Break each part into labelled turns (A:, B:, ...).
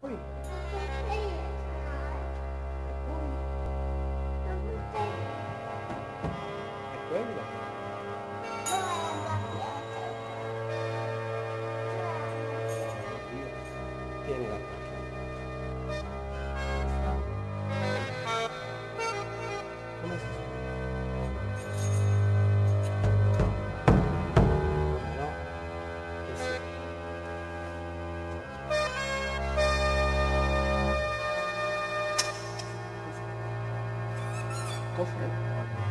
A: 会 Koffer.
B: San.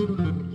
B: Thank